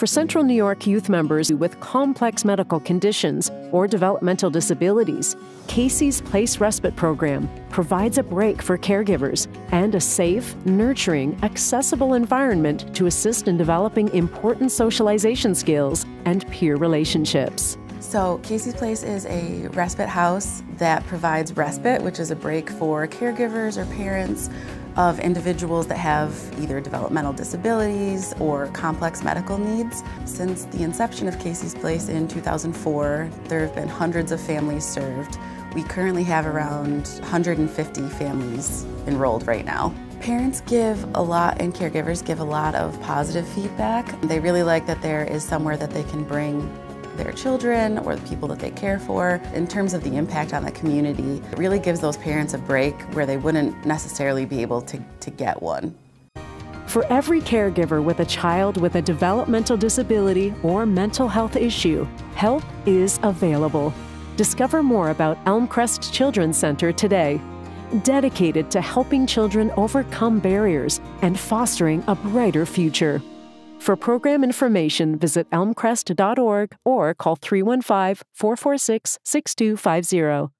For Central New York youth members with complex medical conditions or developmental disabilities, Casey's Place Respite Program provides a break for caregivers and a safe, nurturing, accessible environment to assist in developing important socialization skills and peer relationships. So, Casey's Place is a respite house that provides respite, which is a break for caregivers or parents of individuals that have either developmental disabilities or complex medical needs. Since the inception of Casey's Place in 2004, there have been hundreds of families served. We currently have around 150 families enrolled right now. Parents give a lot and caregivers give a lot of positive feedback. They really like that there is somewhere that they can bring their children or the people that they care for. In terms of the impact on the community, it really gives those parents a break where they wouldn't necessarily be able to, to get one. For every caregiver with a child with a developmental disability or mental health issue, help is available. Discover more about Elmcrest Children's Center today. Dedicated to helping children overcome barriers and fostering a brighter future. For program information, visit elmcrest.org or call 315 446 6250.